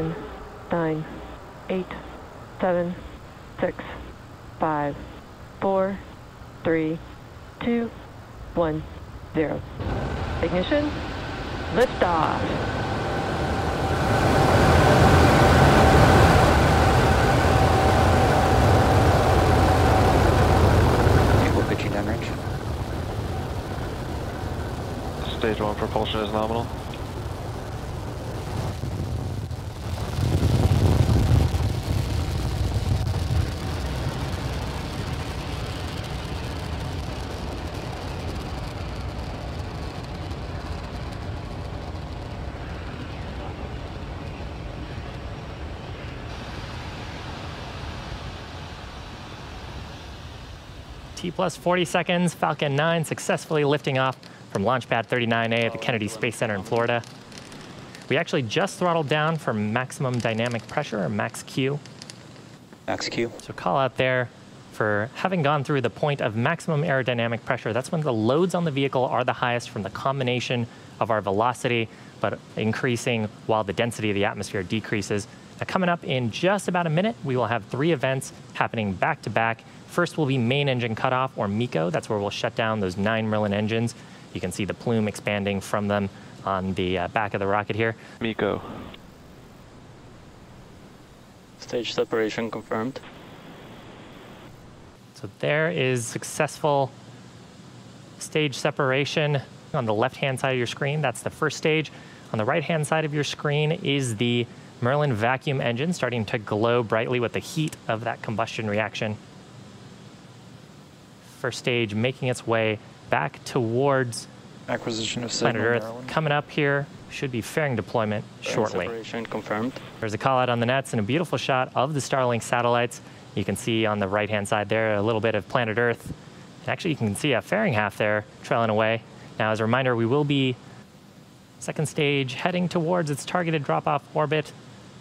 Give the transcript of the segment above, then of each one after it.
10, 9, 8, 7, 6, 5, 4, 3, 2, 1, 0. Ignition, liftoff. We'll you downrange. Stage one propulsion is nominal. T plus 40 seconds, Falcon 9 successfully lifting off from Launch Pad 39A at the Kennedy Space Center in Florida. We actually just throttled down for maximum dynamic pressure, or max Q. Max Q. So call out there for having gone through the point of maximum aerodynamic pressure. That's when the loads on the vehicle are the highest from the combination of our velocity, but increasing while the density of the atmosphere decreases. Now, coming up in just about a minute, we will have three events happening back to back. First will be main engine cutoff, or MECO. That's where we'll shut down those nine Merlin engines. You can see the plume expanding from them on the uh, back of the rocket here. MECO. Stage separation confirmed. So there is successful stage separation on the left-hand side of your screen. That's the first stage. On the right-hand side of your screen is the Merlin vacuum engine starting to glow brightly with the heat of that combustion reaction. First stage making its way back towards Acquisition of planet Earth. Maryland. Coming up here should be fairing deployment shortly. Separation confirmed. There's a call out on the nets and a beautiful shot of the Starlink satellites. You can see on the right hand side there a little bit of planet Earth. And actually, you can see a fairing half there trailing away. Now, as a reminder, we will be second stage heading towards its targeted drop off orbit.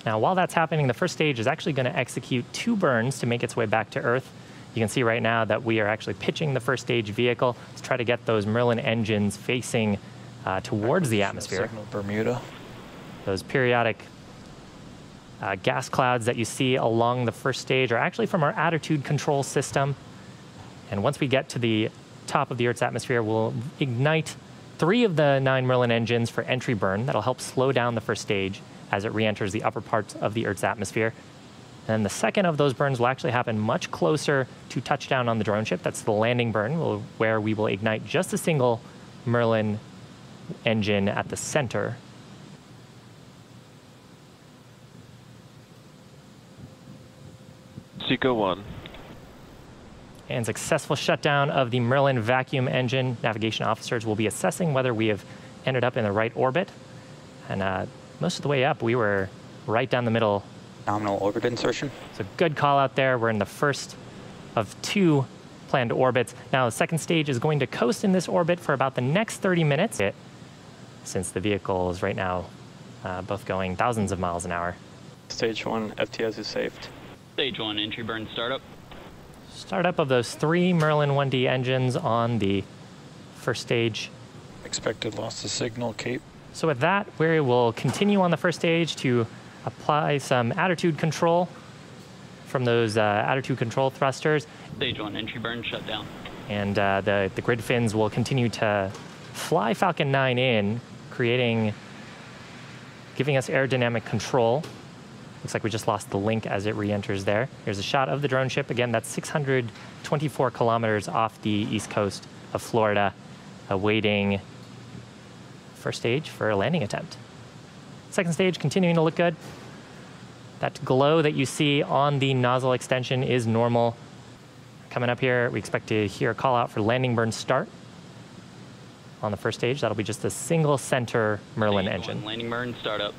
Now, while that's happening, the first stage is actually going to execute two burns to make its way back to Earth. You can see right now that we are actually pitching the first stage vehicle to try to get those Merlin engines facing uh, towards the atmosphere Signal, Bermuda. those periodic uh, gas clouds that you see along the first stage are actually from our attitude control system. And once we get to the top of the Earth's atmosphere, we'll ignite three of the nine Merlin engines for entry burn. That'll help slow down the first stage as it re enters the upper parts of the Earth's atmosphere. And then the second of those burns will actually happen much closer to touchdown on the drone ship. That's the landing burn, where we will ignite just a single Merlin engine at the center Seco 1. and successful shutdown of the Merlin vacuum engine. Navigation officers will be assessing whether we have ended up in the right orbit. And uh, most of the way up, we were right down the middle. Nominal orbit insertion. So good call out there. We're in the first of two planned orbits. Now, the second stage is going to coast in this orbit for about the next 30 minutes, it- since the vehicle is right now uh, both going thousands of miles an hour. Stage one FTS is saved. Stage one entry burn startup. Startup of those three Merlin 1D engines on the first stage Expected loss of signal, Cape. So with that, we will continue on the first stage to apply some attitude control from those uh, attitude control thrusters, Stage one entry burn shut down. and uh, the, the grid fins will continue to fly Falcon 9 in, creating, giving us aerodynamic control. Looks like we just lost the link as it re-enters there. Here's a shot of the drone ship. Again, that's 624 kilometers off the east coast of Florida, awaiting first stage for a landing attempt. Second stage continuing to look good. That glow that you see on the nozzle extension is normal. Coming up here, we expect to hear a call out for landing burn start on the first stage. That'll be just a single center Merlin Stage engine. landing burn startup.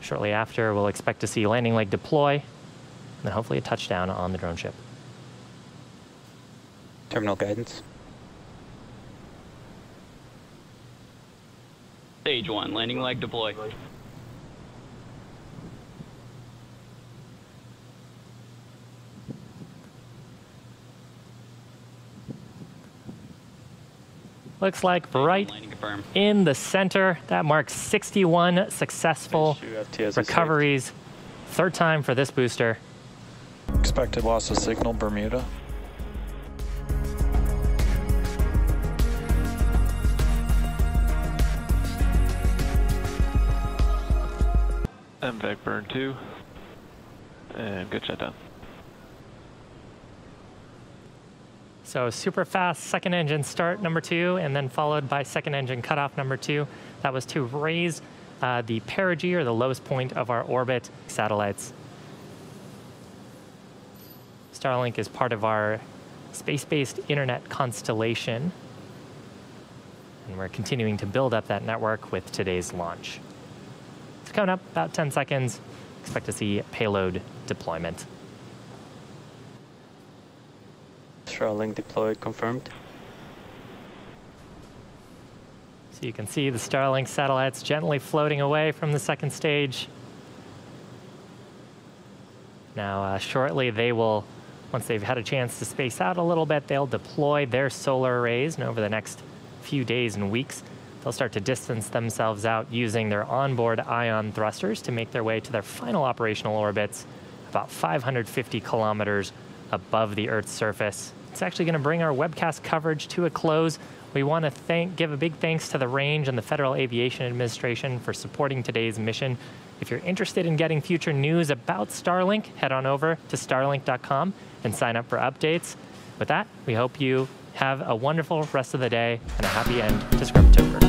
Shortly after, we'll expect to see landing leg deploy, and then hopefully a touchdown on the drone ship. Terminal guidance. Stage one landing leg deploy. looks like Stage right in the center. That marks 61 successful Stage two, FTS is saved. recoveries. Third time for this booster. Expected loss of signal Bermuda. MVAC burn 2. And good shutdown. So super fast second engine start number two, and then followed by second engine cutoff number two. That was to raise uh, the perigee or the lowest point of our orbit satellites. Starlink is part of our space-based internet constellation, and we're continuing to build up that network with today's launch. It's coming up about 10 seconds. Expect to see payload deployment. Starlink deployed confirmed. So you can see the Starlink satellites gently floating away from the second stage. Now, uh, shortly they will, once they've had a chance to space out a little bit, they'll deploy their solar arrays. And over the next few days and weeks, they'll start to distance themselves out using their onboard ion thrusters to make their way to their final operational orbits, about 550 kilometers above the Earth's surface. It's actually going to bring our webcast coverage to a close. We want to thank, give a big thanks to the Range and the Federal Aviation Administration for supporting today's mission. If you're interested in getting future news about Starlink, head on over to starlink.com and sign up for updates. With that, we hope you have a wonderful rest of the day and a happy end to Scrubtober.